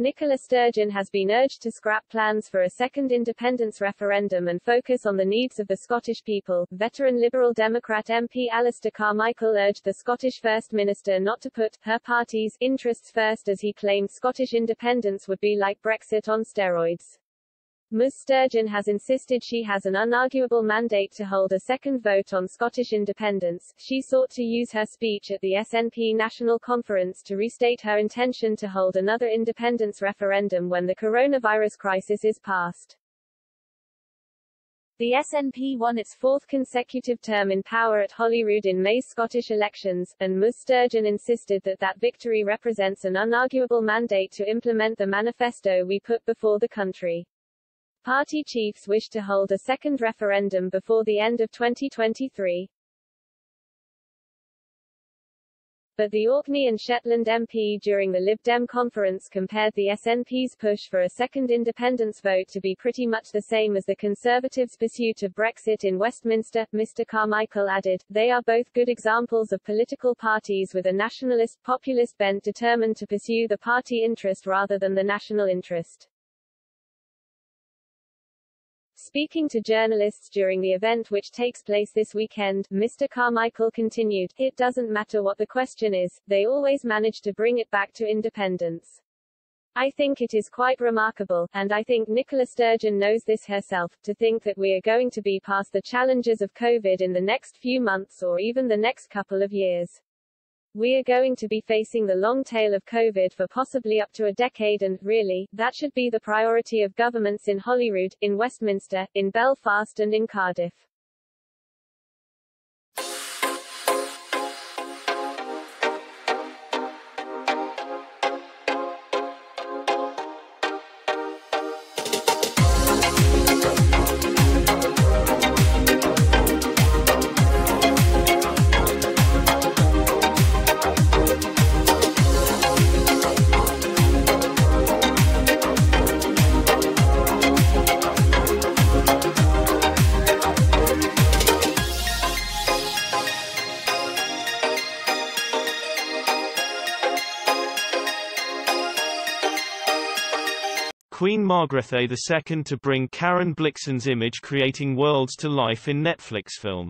Nicola Sturgeon has been urged to scrap plans for a second independence referendum and focus on the needs of the Scottish people. Veteran Liberal Democrat MP Alistair Carmichael urged the Scottish First Minister not to put her party's interests first as he claimed Scottish independence would be like Brexit on steroids. Ms Sturgeon has insisted she has an unarguable mandate to hold a second vote on Scottish independence. She sought to use her speech at the SNP National Conference to restate her intention to hold another independence referendum when the coronavirus crisis is past. The SNP won its fourth consecutive term in power at Holyrood in May's Scottish elections, and Ms Sturgeon insisted that that victory represents an unarguable mandate to implement the manifesto we put before the country. Party chiefs wish to hold a second referendum before the end of 2023. But the Orkney and Shetland MP during the Lib Dem conference compared the SNP's push for a second independence vote to be pretty much the same as the Conservatives' pursuit of Brexit in Westminster. Mr. Carmichael added, they are both good examples of political parties with a nationalist, populist bent determined to pursue the party interest rather than the national interest. Speaking to journalists during the event which takes place this weekend, Mr. Carmichael continued, It doesn't matter what the question is, they always manage to bring it back to independence. I think it is quite remarkable, and I think Nicola Sturgeon knows this herself, to think that we are going to be past the challenges of COVID in the next few months or even the next couple of years. We are going to be facing the long tail of COVID for possibly up to a decade and, really, that should be the priority of governments in Holyrood, in Westminster, in Belfast and in Cardiff. Queen Margrethe II to bring Karen Blixen's image creating worlds to life in Netflix film.